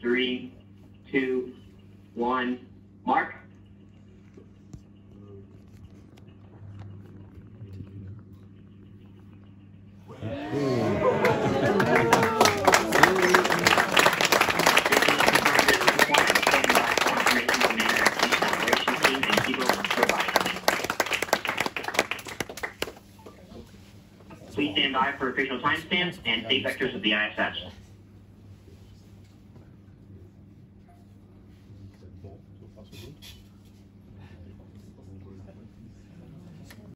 three, two, one, mark. Please stand by for official timestamps and state vectors of the ISS. also good.